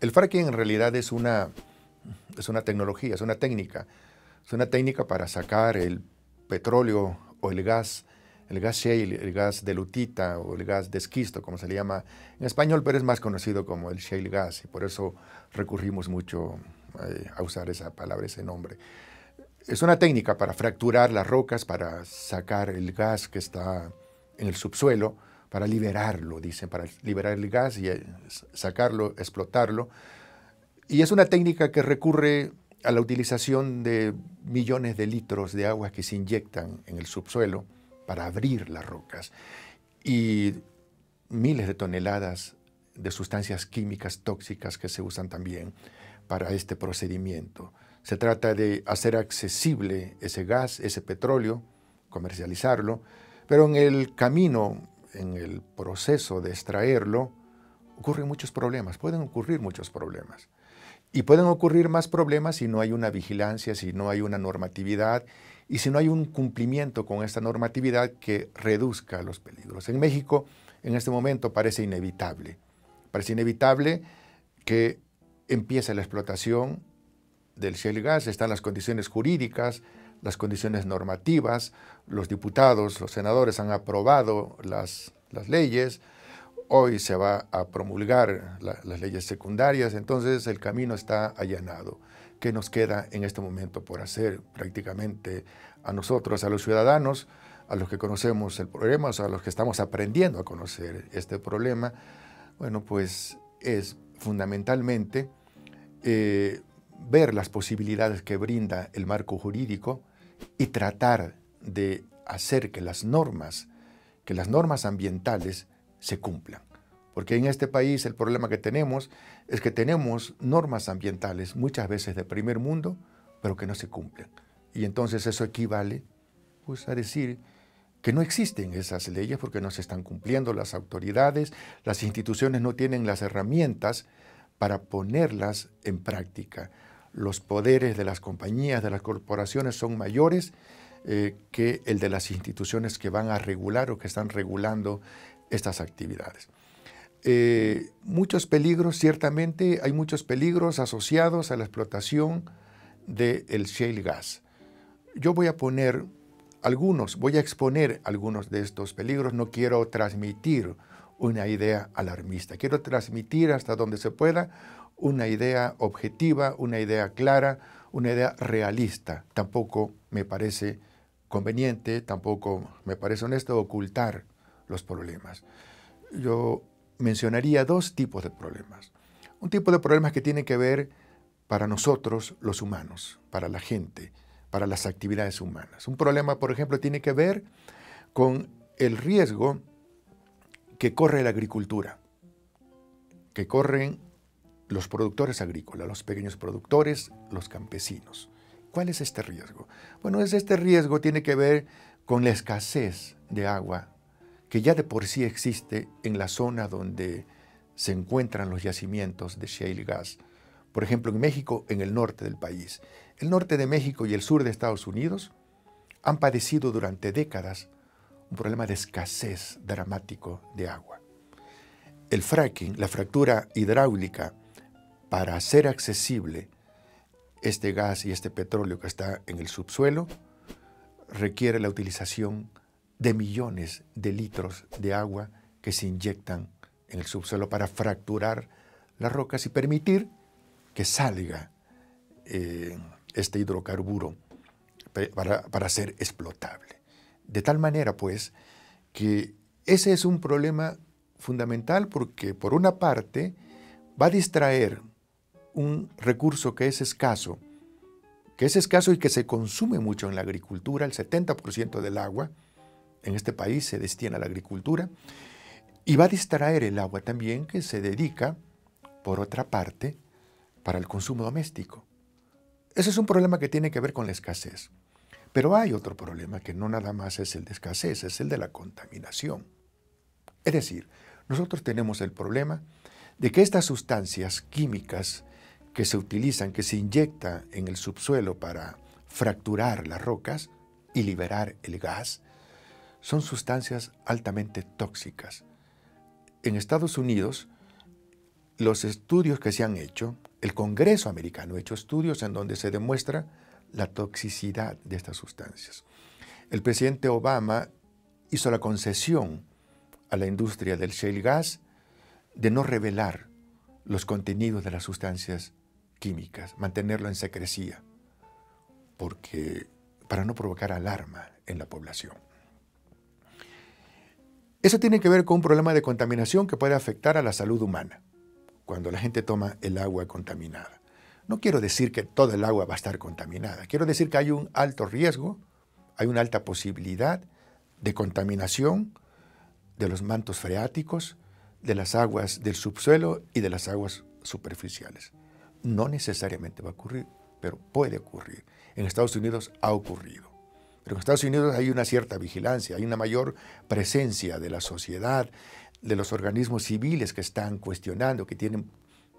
El fracking en realidad es una, es una tecnología, es una técnica. Es una técnica para sacar el petróleo o el gas, el gas shale, el gas de lutita o el gas de esquisto, como se le llama en español, pero es más conocido como el shale gas y por eso recurrimos mucho eh, a usar esa palabra, ese nombre. Es una técnica para fracturar las rocas, para sacar el gas que está en el subsuelo, para liberarlo, dicen, para liberar el gas y eh, sacarlo, explotarlo. Y es una técnica que recurre a la utilización de millones de litros de agua que se inyectan en el subsuelo para abrir las rocas y miles de toneladas de sustancias químicas tóxicas que se usan también para este procedimiento. Se trata de hacer accesible ese gas, ese petróleo, comercializarlo, pero en el camino, en el proceso de extraerlo, ocurren muchos problemas, pueden ocurrir muchos problemas. Y pueden ocurrir más problemas si no hay una vigilancia, si no hay una normatividad y si no hay un cumplimiento con esta normatividad que reduzca los peligros. En México, en este momento, parece inevitable. Parece inevitable que empiece la explotación del shale gas, están las condiciones jurídicas, las condiciones normativas, los diputados, los senadores han aprobado las, leyes, hoy se va a promulgar las leyes secundarias, entonces el camino está allanado. ¿Qué nos queda en este momento por hacer prácticamente a nosotros, a los ciudadanos, a los que conocemos el problema, o sea, a los que estamos aprendiendo a conocer este problema? Bueno, pues es fundamentalmente eh, ver las posibilidades que brinda el marco jurídico y tratar de hacer que las normas, que las normas ambientales se cumplan. Porque en este país el problema que tenemos es que tenemos normas ambientales muchas veces de primer mundo, pero que no se cumplen. Y entonces eso equivale pues, a decir que no existen esas leyes porque no se están cumpliendo las autoridades, las instituciones no tienen las herramientas para ponerlas en práctica. Los poderes de las compañías, de las corporaciones son mayores eh, que el de las instituciones que van a regular o que están regulando estas actividades. Eh, muchos peligros, ciertamente hay muchos peligros asociados a la explotación del shale gas. Yo voy a poner algunos, voy a exponer algunos de estos peligros, no quiero transmitir una idea alarmista. Quiero transmitir hasta donde se pueda una idea objetiva, una idea clara, una idea realista. Tampoco me parece conveniente, tampoco me parece honesto ocultar los problemas. Yo mencionaría dos tipos de problemas. Un tipo de problemas que tiene que ver para nosotros los humanos, para la gente, para las actividades humanas. Un problema, por ejemplo, tiene que ver con el riesgo que corre la agricultura, que corren los productores agrícolas, los pequeños productores, los campesinos. ¿Cuál es este riesgo? Bueno, este riesgo tiene que ver con la escasez de agua que ya de por sí existe en la zona donde se encuentran los yacimientos de shale gas. Por ejemplo, en México, en el norte del país. El norte de México y el sur de Estados Unidos han padecido durante décadas un problema de escasez dramático de agua. El fracking, la fractura hidráulica, para hacer accesible este gas y este petróleo que está en el subsuelo, requiere la utilización de millones de litros de agua que se inyectan en el subsuelo para fracturar las rocas y permitir que salga eh, este hidrocarburo para, para ser explotable. De tal manera, pues, que ese es un problema fundamental porque, por una parte, va a distraer un recurso que es escaso, que es escaso y que se consume mucho en la agricultura, el 70% del agua en este país se destina a la agricultura, y va a distraer el agua también que se dedica, por otra parte, para el consumo doméstico. Ese es un problema que tiene que ver con la escasez. Pero hay otro problema que no nada más es el de escasez, es el de la contaminación. Es decir, nosotros tenemos el problema de que estas sustancias químicas que se utilizan, que se inyectan en el subsuelo para fracturar las rocas y liberar el gas, son sustancias altamente tóxicas. En Estados Unidos, los estudios que se han hecho, el Congreso americano ha hecho estudios en donde se demuestra la toxicidad de estas sustancias. El presidente Obama hizo la concesión a la industria del shale gas de no revelar los contenidos de las sustancias químicas, mantenerlo en secrecía, porque para no provocar alarma en la población. Eso tiene que ver con un problema de contaminación que puede afectar a la salud humana cuando la gente toma el agua contaminada. No quiero decir que todo el agua va a estar contaminada, quiero decir que hay un alto riesgo, hay una alta posibilidad de contaminación de los mantos freáticos, de las aguas del subsuelo y de las aguas superficiales. No necesariamente va a ocurrir, pero puede ocurrir. En Estados Unidos ha ocurrido. Pero en Estados Unidos hay una cierta vigilancia, hay una mayor presencia de la sociedad, de los organismos civiles que están cuestionando, que tienen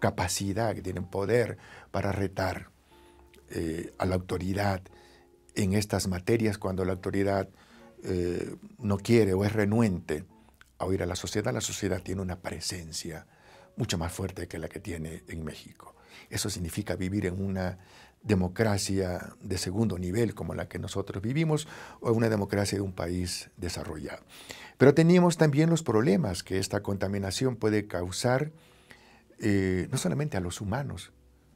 capacidad, que tienen poder para retar eh, a la autoridad en estas materias cuando la autoridad eh, no quiere o es renuente a oír a la sociedad, la sociedad tiene una presencia mucho más fuerte que la que tiene en México. Eso significa vivir en una democracia de segundo nivel como la que nosotros vivimos o una democracia de un país desarrollado. Pero teníamos también los problemas que esta contaminación puede causar eh, no solamente a los humanos,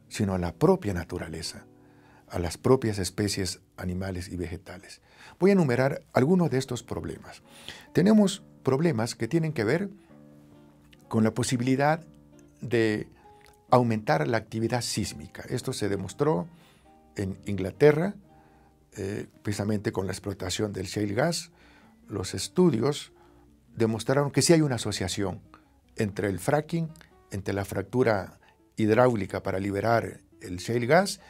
sino a la propia naturaleza, a las propias especies animales y vegetales. Voy a enumerar algunos de estos problemas. Tenemos problemas que tienen que ver con la posibilidad de aumentar la actividad sísmica. Esto se demostró en Inglaterra, eh, precisamente con la explotación del shale gas. Los estudios demostraron que sí hay una asociación entre el fracking, entre la fractura hidráulica para liberar el shale gas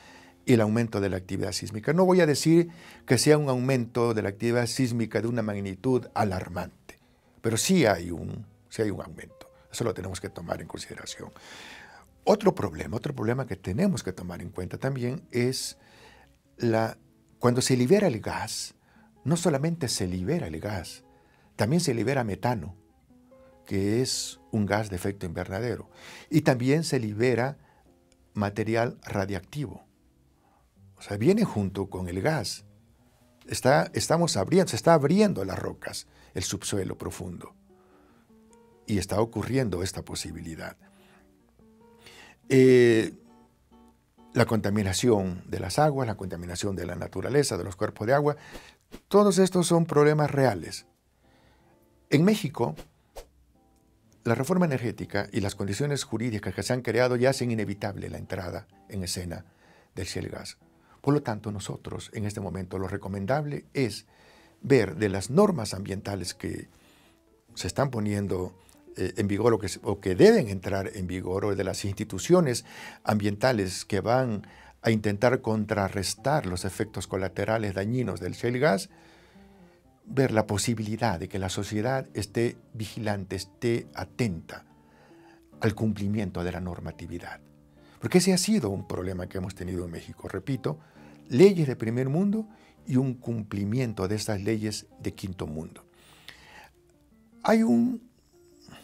y el aumento de la actividad sísmica. No voy a decir que sea un aumento de la actividad sísmica de una magnitud alarmante, pero sí hay un, sí hay un aumento. Eso lo tenemos que tomar en consideración. Otro problema, otro problema que tenemos que tomar en cuenta también es la, cuando se libera el gas, no solamente se libera el gas, también se libera metano, que es un gas de efecto invernadero, y también se libera material radiactivo. O sea, viene junto con el gas. Está, estamos abriendo, se está abriendo las rocas, el subsuelo profundo. Y está ocurriendo esta posibilidad. Eh, la contaminación de las aguas, la contaminación de la naturaleza, de los cuerpos de agua, todos estos son problemas reales. En México, la reforma energética y las condiciones jurídicas que se han creado ya hacen inevitable la entrada en escena del cielo gas. Por lo tanto, nosotros en este momento lo recomendable es ver de las normas ambientales que se están poniendo en vigor o que, o que deben entrar en vigor, o de las instituciones ambientales que van a intentar contrarrestar los efectos colaterales dañinos del shale gas, ver la posibilidad de que la sociedad esté vigilante, esté atenta al cumplimiento de la normatividad. Porque ese ha sido un problema que hemos tenido en México. Repito, leyes de primer mundo y un cumplimiento de estas leyes de quinto mundo. Hay un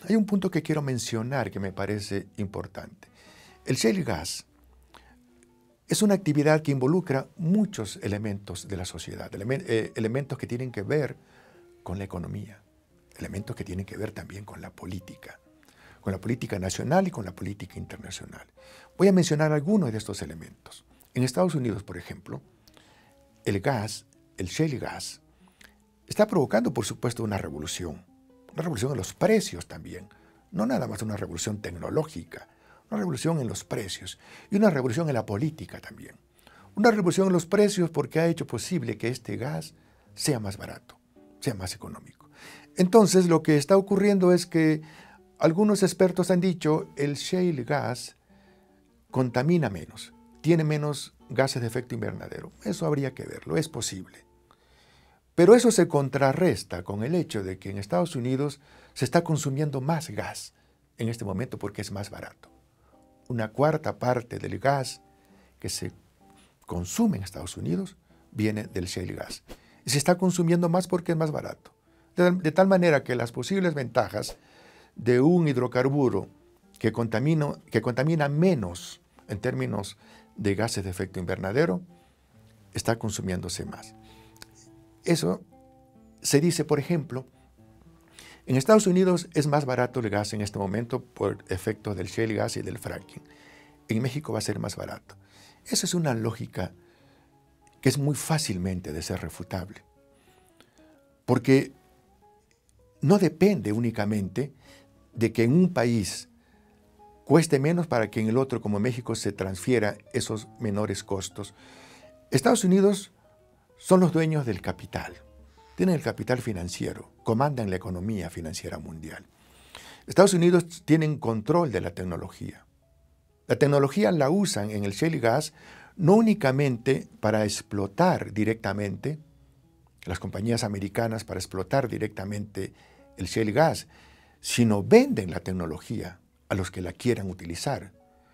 hay un punto que quiero mencionar que me parece importante. El shale gas es una actividad que involucra muchos elementos de la sociedad, eh, elementos que tienen que ver con la economía, elementos que tienen que ver también con la política, con la política nacional y con la política internacional. Voy a mencionar algunos de estos elementos. En Estados Unidos, por ejemplo, el gas, el shale gas, está provocando, por supuesto, una revolución una revolución en los precios también, no nada más una revolución tecnológica, una revolución en los precios y una revolución en la política también. Una revolución en los precios porque ha hecho posible que este gas sea más barato, sea más económico. Entonces lo que está ocurriendo es que algunos expertos han dicho el shale gas contamina menos, tiene menos gases de efecto invernadero. Eso habría que verlo, es posible. Pero eso se contrarresta con el hecho de que en Estados Unidos se está consumiendo más gas en este momento porque es más barato. Una cuarta parte del gas que se consume en Estados Unidos viene del shale gas. Y se está consumiendo más porque es más barato. De, tal manera que las posibles ventajas de un hidrocarburo que, que contamina menos en términos de gases de efecto invernadero, está consumiéndose más. Eso se dice, por ejemplo, en Estados Unidos es más barato el gas en este momento por efecto del shale gas y del fracking. En México va a ser más barato. Esa es una lógica que es muy fácilmente de ser refutable. Porque no depende únicamente de que en un país cueste menos para que en el otro, como México, se transfiera esos menores costos. Estados Unidos son los dueños del capital, tienen el capital financiero, comandan la economía financiera mundial. Estados Unidos tienen control de la tecnología. La tecnología la usan en el shale gas no únicamente para explotar directamente, las compañías americanas para explotar directamente el shale gas, sino venden la tecnología a los que la quieran utilizar.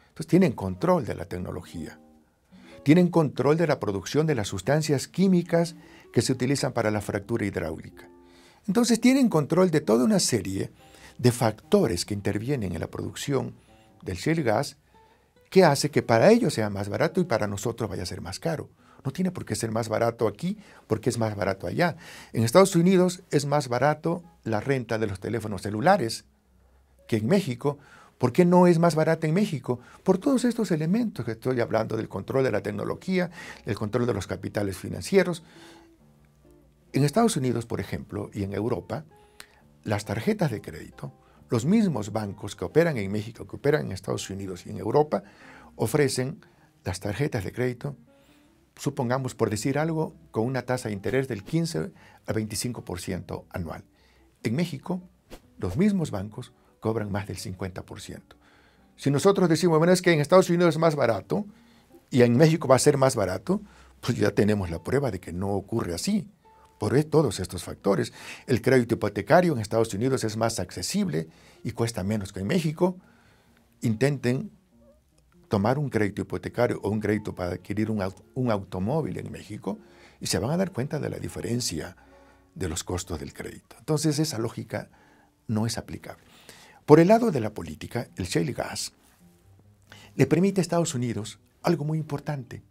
Entonces tienen control de la tecnología. Tienen control de la producción de las sustancias químicas que se utilizan para la fractura hidráulica. Entonces tienen control de toda una serie de factores que intervienen en la producción del shale gas que hace que para ellos sea más barato y para nosotros vaya a ser más caro. No tiene por qué ser más barato aquí porque es más barato allá. En Estados Unidos es más barato la renta de los teléfonos celulares que en México ¿Por qué no es más barata en México? Por todos estos elementos que estoy hablando del control de la tecnología, del control de los capitales financieros. En Estados Unidos, por ejemplo, y en Europa, las tarjetas de crédito, los mismos bancos que operan en México, que operan en Estados Unidos y en Europa, ofrecen las tarjetas de crédito, supongamos por decir algo, con una tasa de interés del 15 al 25% anual. En México, los mismos bancos cobran más del 50%. Si nosotros decimos, bueno, es que en Estados Unidos es más barato y en México va a ser más barato, pues ya tenemos la prueba de que no ocurre así. Por todos estos factores. El crédito hipotecario en Estados Unidos es más accesible y cuesta menos que en México. Intenten tomar un crédito hipotecario o un crédito para adquirir un, un automóvil en México y se van a dar cuenta de la diferencia de los costos del crédito. Entonces esa lógica no es aplicable. Por el lado de la política, el shale gas le permite a Estados Unidos algo muy importante,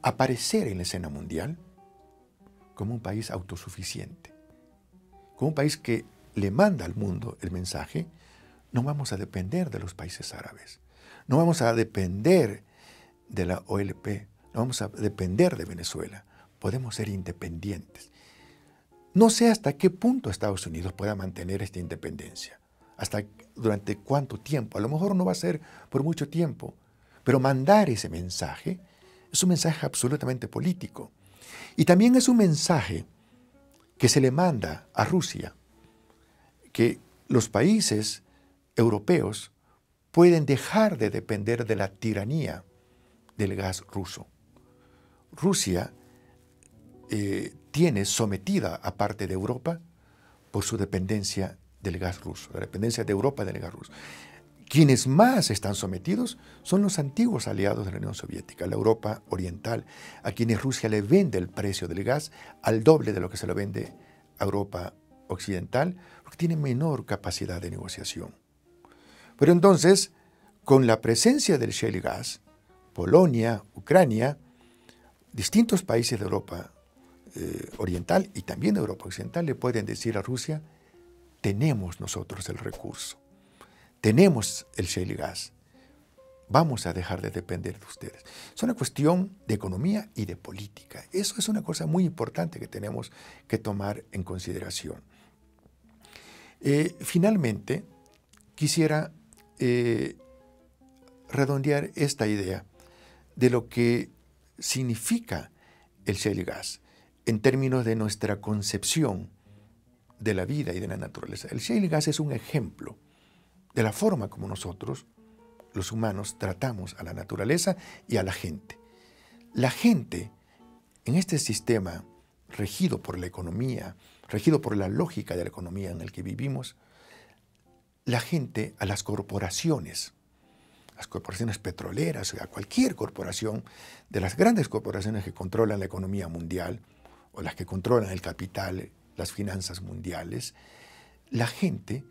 aparecer en la escena mundial como un país autosuficiente, como un país que le manda al mundo el mensaje, no vamos a depender de los países árabes, no vamos a depender de la OLP, no vamos a depender de Venezuela, podemos ser independientes. No sé hasta qué punto Estados Unidos pueda mantener esta independencia hasta durante cuánto tiempo. A lo mejor no va a ser por mucho tiempo, pero mandar ese mensaje es un mensaje absolutamente político. Y también es un mensaje que se le manda a Rusia, que los países europeos pueden dejar de depender de la tiranía del gas ruso. Rusia eh, tiene sometida a parte de Europa por su dependencia del gas ruso, la dependencia de Europa del gas ruso. Quienes más están sometidos son los antiguos aliados de la Unión Soviética, la Europa Oriental, a quienes Rusia le vende el precio del gas al doble de lo que se lo vende a Europa Occidental, porque tiene menor capacidad de negociación. Pero entonces, con la presencia del shale gas, Polonia, Ucrania, distintos países de Europa eh, Oriental y también de Europa Occidental le pueden decir a Rusia, tenemos nosotros el recurso, tenemos el shale gas. Vamos a dejar de depender de ustedes. Es una cuestión de economía y de política. Eso es una cosa muy importante que tenemos que tomar en consideración. Eh, finalmente, quisiera eh, redondear esta idea de lo que significa el shale gas en términos de nuestra concepción de la vida y de la naturaleza. El shale gas es un ejemplo de la forma como nosotros, los humanos, tratamos a la naturaleza y a la gente. La gente, en este sistema regido por la economía, regido por la lógica de la economía en el que vivimos, la gente a las corporaciones, las corporaciones petroleras, a cualquier corporación, de las grandes corporaciones que controlan la economía mundial o las que controlan el capital, las finanzas mundiales, la gente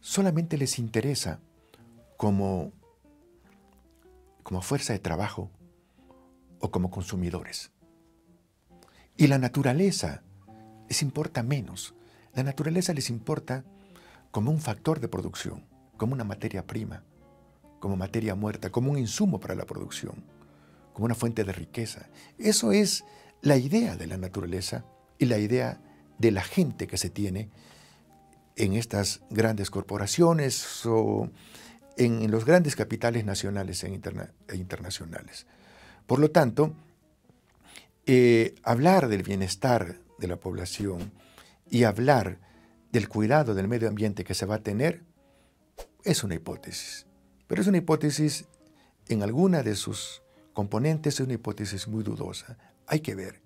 solamente les interesa como, como fuerza de trabajo o como consumidores. Y la naturaleza les importa menos. La naturaleza les importa como un factor de producción, como una materia prima, como materia muerta, como un insumo para la producción, como una fuente de riqueza. Eso es la idea de la naturaleza y la idea de la gente que se tiene en estas grandes corporaciones o en, los grandes capitales nacionales e, e internacionales. Por lo tanto, eh, hablar del bienestar de la población y hablar del cuidado del medio ambiente que se va a tener es una hipótesis. Pero es una hipótesis en alguna de sus componentes, es una hipótesis muy dudosa. Hay que ver.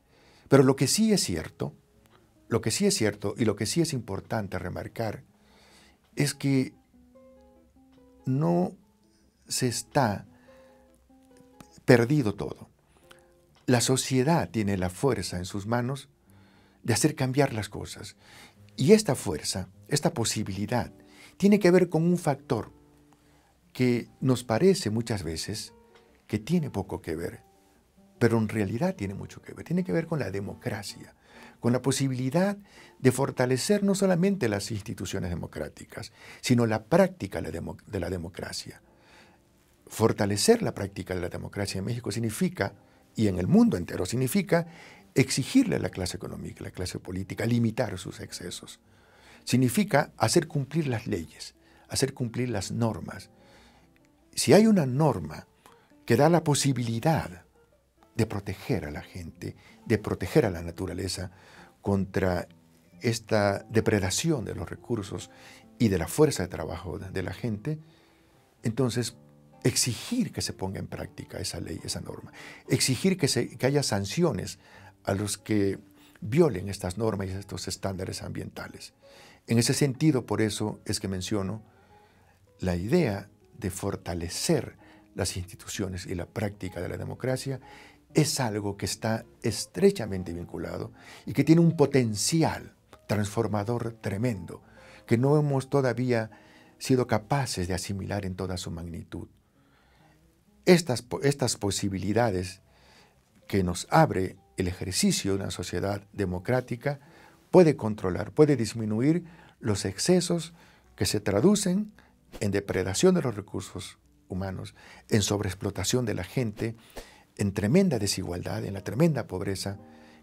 Pero lo que sí es cierto, lo que sí es cierto y lo que sí es importante remarcar es que no se está perdido todo. La sociedad tiene la fuerza en sus manos de hacer cambiar las cosas. Y esta fuerza, esta posibilidad, tiene que ver con un factor que nos parece muchas veces que tiene poco que ver, pero en realidad tiene mucho que ver. Tiene que ver con la democracia, con la posibilidad de fortalecer no solamente las instituciones democráticas, sino la práctica de la democracia. Fortalecer la práctica de la democracia en México significa, y en el mundo entero significa, exigirle a la clase económica, a la clase política, limitar sus excesos. Significa hacer cumplir las leyes, hacer cumplir las normas. Si hay una norma que da la posibilidad de proteger a la gente, de proteger a la naturaleza contra esta depredación de los recursos y de la fuerza de trabajo de la gente, entonces exigir que se ponga en práctica esa ley, esa norma, exigir que, se, que haya sanciones a los que violen estas normas y estos estándares ambientales. En ese sentido, por eso es que menciono la idea de fortalecer las instituciones y la práctica de la democracia es algo que está estrechamente vinculado y que tiene un potencial transformador tremendo que no hemos todavía sido capaces de asimilar en toda su magnitud. Estas, estas posibilidades que nos abre el ejercicio de una sociedad democrática puede controlar, puede disminuir los excesos que se traducen en depredación de los recursos humanos, en sobreexplotación de la gente, en tremenda desigualdad, en la tremenda pobreza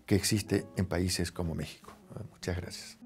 que existe en países como México. Muchas gracias.